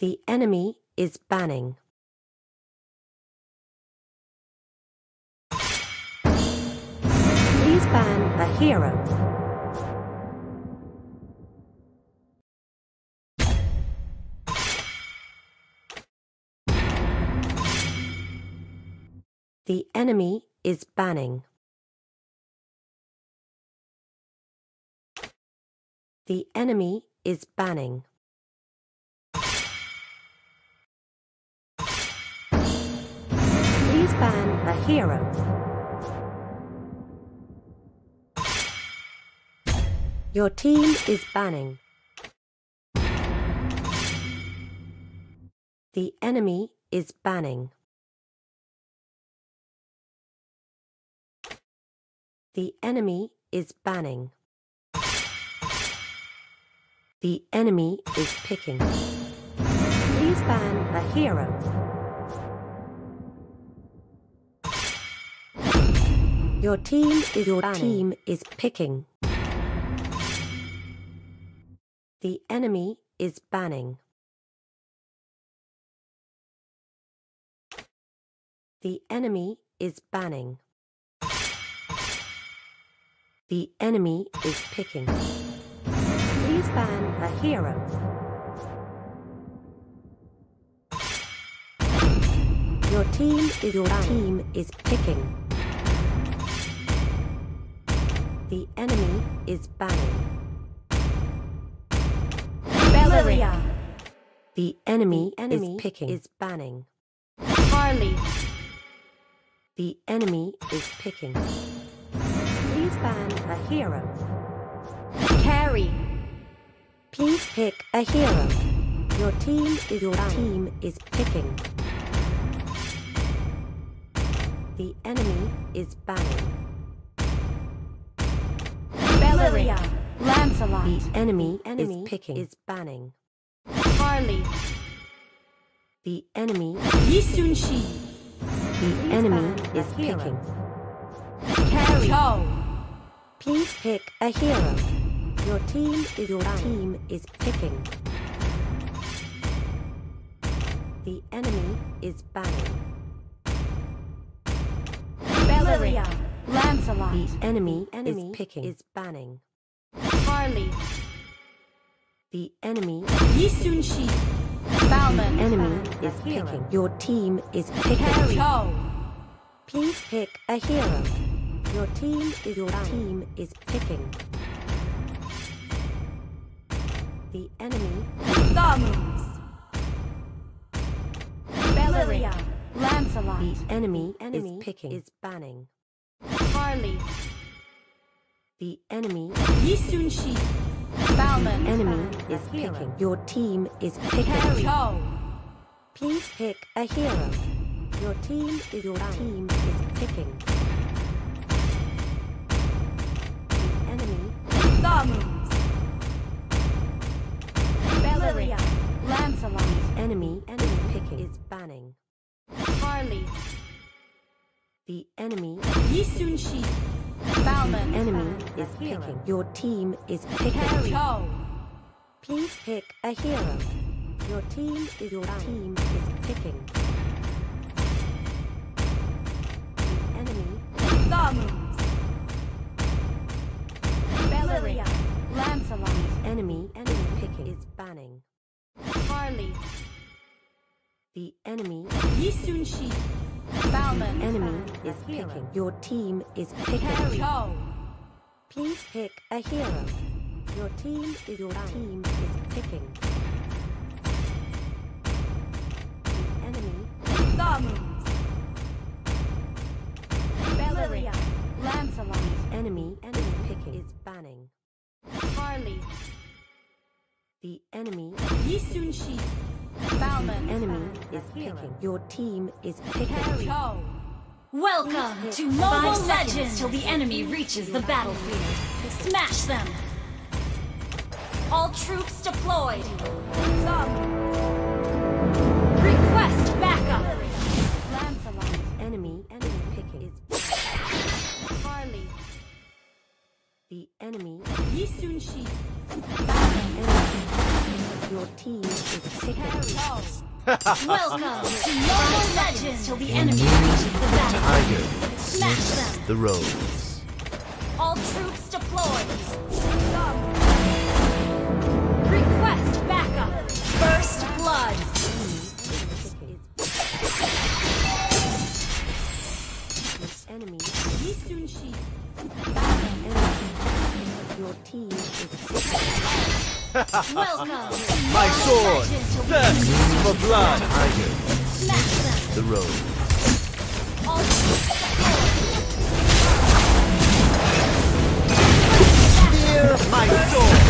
The enemy is banning. Please ban a hero. The enemy is banning. The enemy is banning. Your team is banning. The enemy is banning. The enemy is banning. The enemy is picking. Please ban a hero. Your team is your team is picking. The enemy is banning. The enemy is banning. The enemy is picking. Please ban a hero. Your team is your team is picking. The enemy is banning. Belleria. The enemy, enemy is picking is banning. Harley. The enemy is picking. Please ban a hero. Carry. Please pick a hero. Your team is your team is picking. The enemy is banning. Lancelot. The enemy, enemy is picking is banning. Harley. The enemy, Yi Sun-shin. the enemy is picking. Carry. Chou. Please pick a hero. Your team is your team is picking. The enemy is banning. Belleria. Lancelot. The enemy, enemy is picking is banning. Harley. The enemy, Yi Sun-shin. Bauman. enemy A is picking. Your team is picking. Carry. Chou. Please pick a hero. Your team is your team is picking. The enemy, Thamuz. Belleria. Lancelot. the enemy, Enemy is picking is banning. Harley. The enemy, Yi Sun-shin. Bauman. enemy is picking. Your team is picking. Chou. Please pick a hero. Your team is your team is picking. The enemy, Thamuz. Belleria. Lancelot. enemy, enemy picking is banning. Harley. The enemy, Yi Sun-shin. Bauman. enemy is picking. Your team is picking. Carry. Please pick a hero. Your team is your team is picking. The enemy, Thamuz. Belleria. Lancelot. enemy, enemy picking is banning. Harley. The enemy, Yi Sun-shin. Bauman. enemy is picking. Your team is picking. Please pick a hero. Your team is your team is picking. The enemy, Thamuz. Belleria. Lancelot. enemy, enemy picking is banning. Harley. The enemy, Yi Sun-shin. Bauman. enemy is picking. Your team is picking. Carry. Chou. Welcome to Mobile Legends till the enemy reaches the battlefield. Smash them! All troops deployed. Thamuz. Request backup. Lancelot. Enemy, enemy picking Harley. the enemy, Yi Sun-shin. enemy. Your Your team is picking. Welcome to Mobile Legends till the enemy reaches the battlefield. Tiger Smash them. the rose. All troops deployed. Request Welcome My sword. Thirst for blood. Tiger the troops. Fear my sword.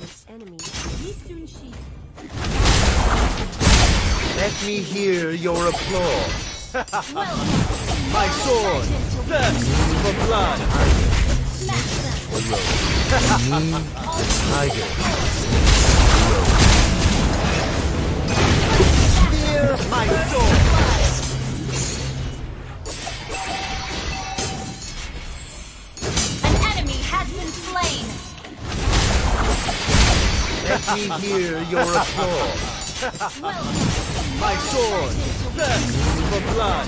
this enemy, Yi Sun-shin. Let me hear your applause. Welcome. My sword. Thirst for blood. Tiger Smash them. the. Tiger. Fear my sword. An enemy has been slain. Let me hear your applause. My sword. Thirst for blood.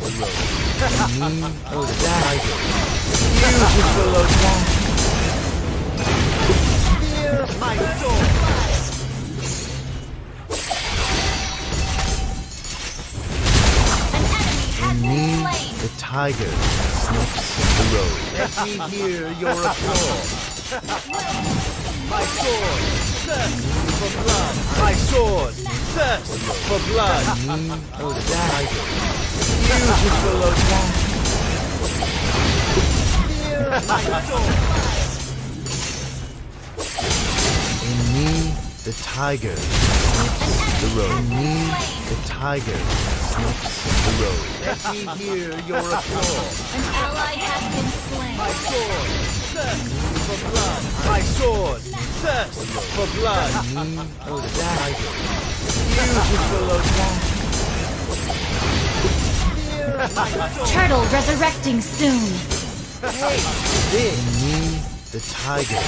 Tiger Rose. Tiger. Beautiful Odette. Fear my has been slain. The tiger sniffs the road. Let me hear your applause. My sword, thirst for blood. My thirst for blood. Oh, tiger, beautiful my sword. In me, the tiger sniffs the road. In me, the tiger sniffs the road. Let me hear your applause. An ally has been slain. My sword, thirst for blood. My sword, thirst for blood. Oh, tiger, beautiful Odette. Fear my. Turtle resurrecting soon. In me, the tiger.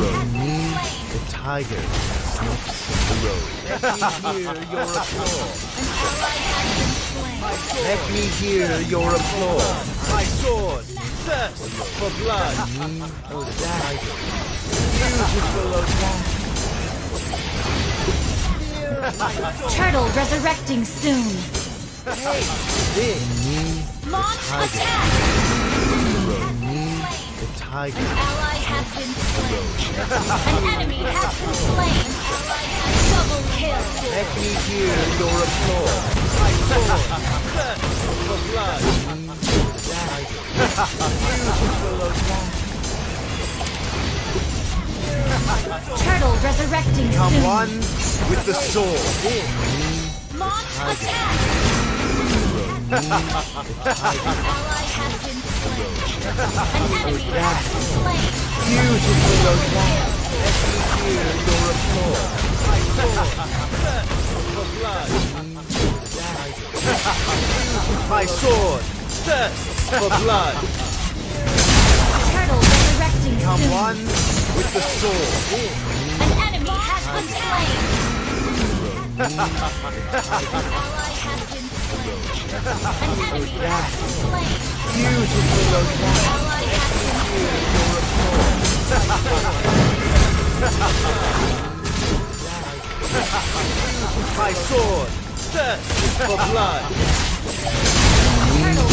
The me, the tiger sniffs the road. Let me hear your applause. An ally has been slain. Let me hear your applause. My sword, thirst for blood. Oh, tiger, beautiful Odette. Turtle resurrecting soon. In me, Launch attack. the tiger. An ally has been slain. An enemy has been slain. Double kill. Let me hear your applause. Sword, thirst for blood. Beautiful. Turtle resurrecting Come soon. one with the sword. Launch attack. An ally has been slain. An enemy has been slain. beautiful. Let me hear your applause. My sword, thirst for blood. My sword, thirst for blood. Turtle resurrecting Come soon. one with the sword. An enemy has been slain. An ally has been slain. An enemy has been slain. beautiful Odette. Ally has been slain. My sword, thirst for blood. Turtle.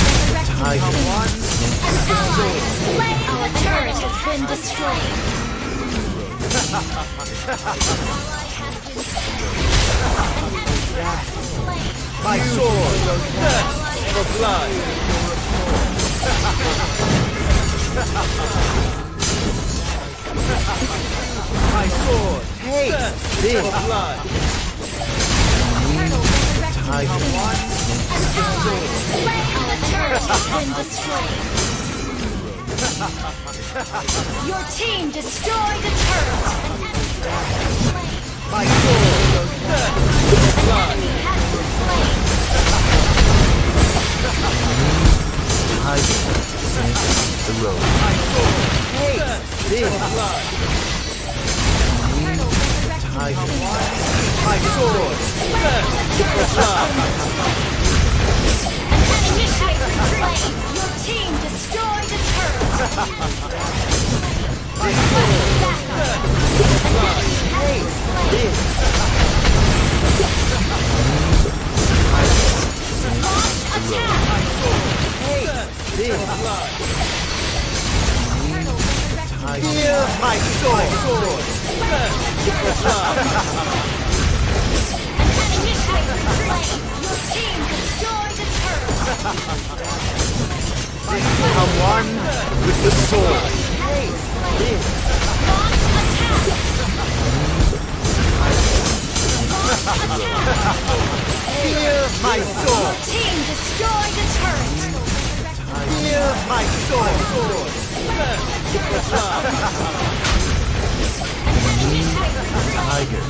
One An ally slain. Our turret has been destroyed. My sword, will thirst for blood. My sword, thirst for blood. Tiger. An ally slain. Our turret has been destroyed. Your team destroyed a turret. An enemy has been slain. My sword, thirst for blood. Enemy has been slain. Tiger, the road. My sword! This for blood! My sword! For blood! Your team Your team destroyed the turret! Come one with the sword! Here's my sword! Team destroyed the turret! Here's my sword! Tiger.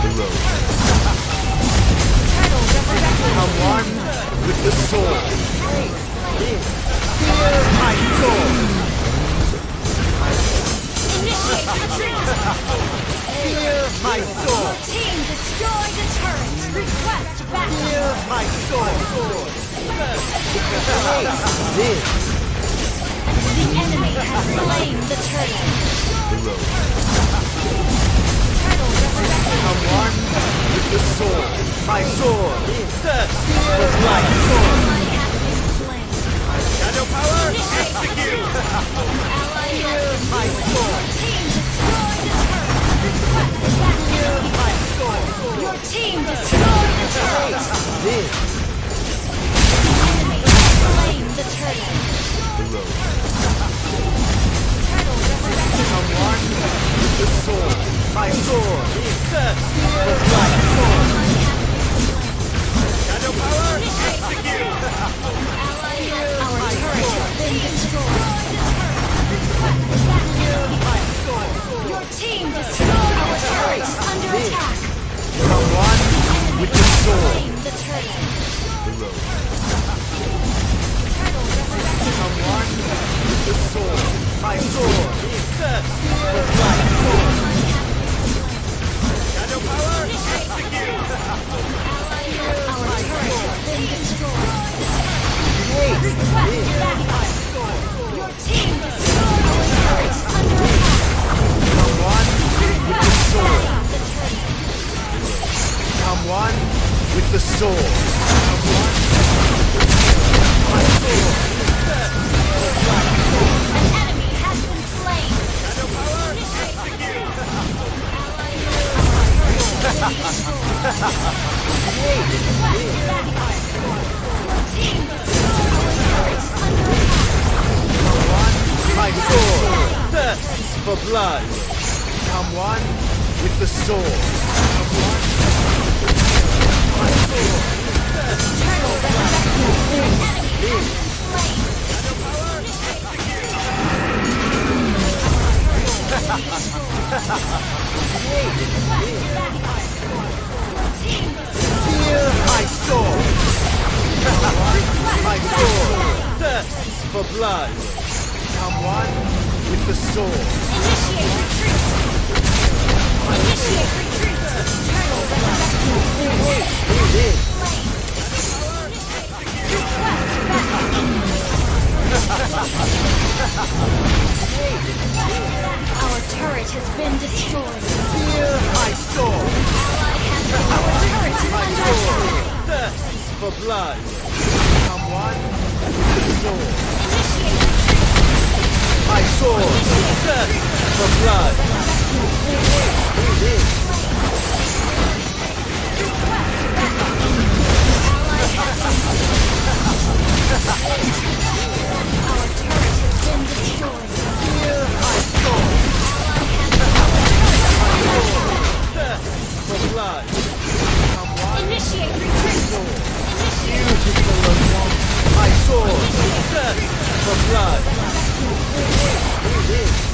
The road. Come one with the sword! My sword! Initiate retreat! My sword! Team destroyed the turret! Request backup! My sword! sword. The enemy has slain the. Come one with the sword. My sword. Blood. Ally Come one with the sword. My sword. My sword. my sword. Thirsts for blood. Come one with the sword. Initiate retreat! Our turret has been destroyed. Here's my sword. Our turret is under attack. Thirsts for blood. Come one the sword. My sword. Thirsts for blood. For blood. It is.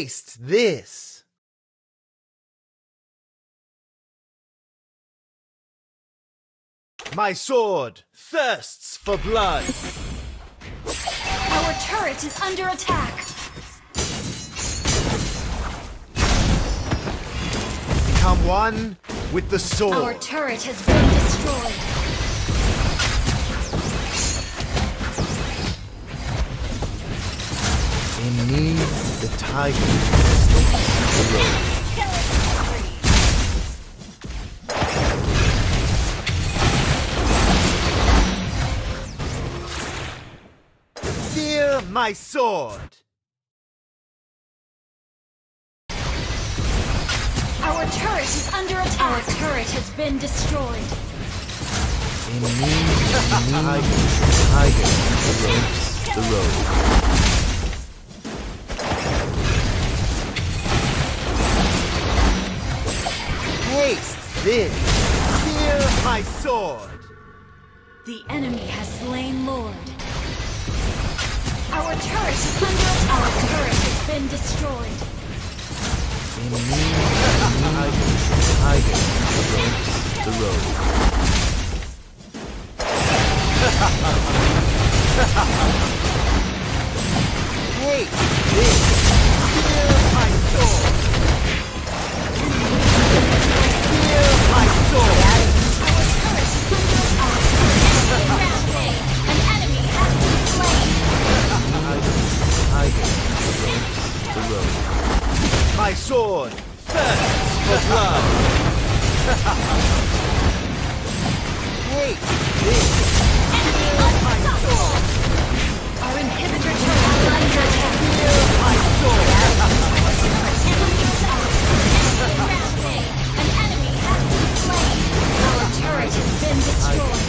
Taste this. My sword thirsts for blood. Our turret is under attack. Come one with the sword. Our turret has been destroyed. In me, the tiger. The road. Fear my sword. Our turret is under attack. Our turret has been destroyed. In me, the tiger. The tiger. The ropes. The road. Taste this. Fear my sword. The enemy has slain Lord. Our turret is under attack. Our turret has been destroyed. The tiger. The tiger. The ropes. The road. Taste this. Fear my sword. My sword thirsts for blood. Take this. Our inhibitor turret is under attack. Fear my sword. An enemy has been slain. Our turret has been destroyed.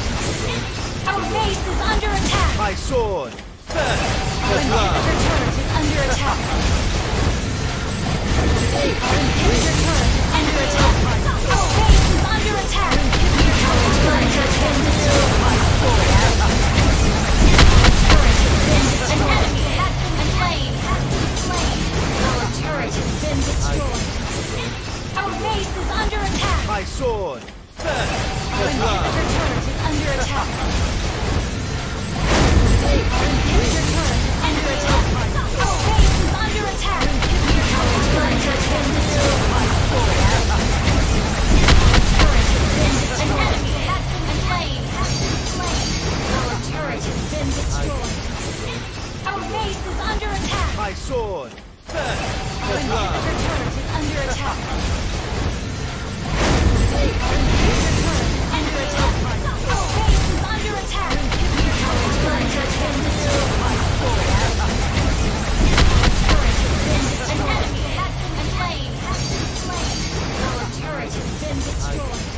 Our base is under attack. My sword thirsts Our for blood. Our turret under attack. Our base is under attack. My sword! First! Our inhibitor turret is under attack! Our inhibitor is under attack! Our base is under attack! Our turret has been destroyed! destroyed.